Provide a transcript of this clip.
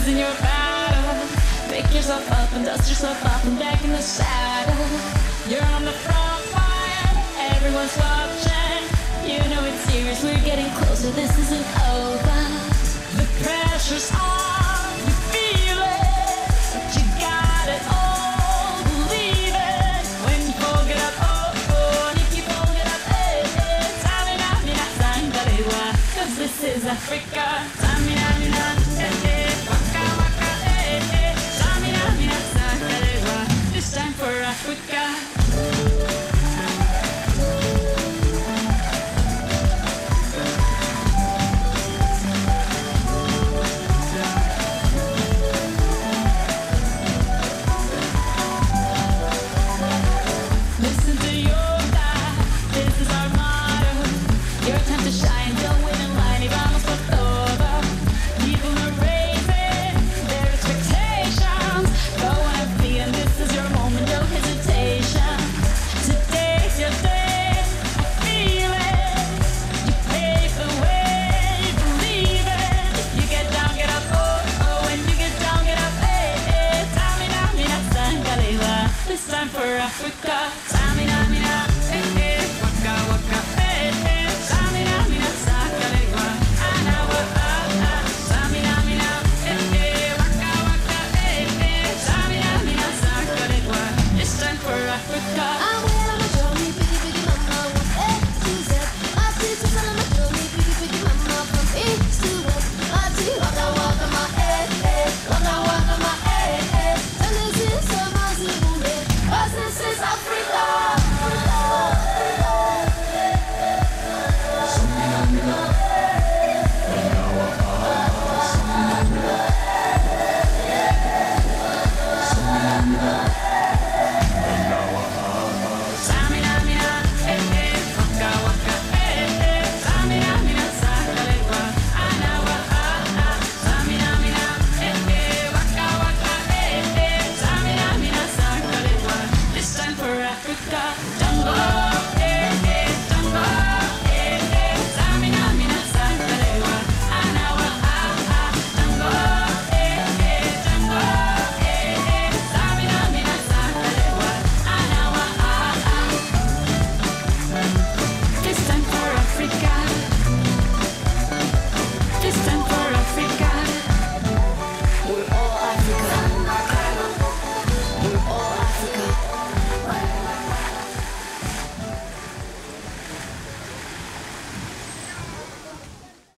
losing your battle. Pick yourself up and dust yourself off and back in the saddle. You're on the front line, everyone's watching. You know it's serious, we're getting closer, this isn't over. The pressure's on, you feel it, but you got it all. Believe it when you fold it up, oh, oh, you fold it up, eh, eh. Sangalewa, 'cause this is Africa. Africa. Samina, mina, eh, eh, waka, waka.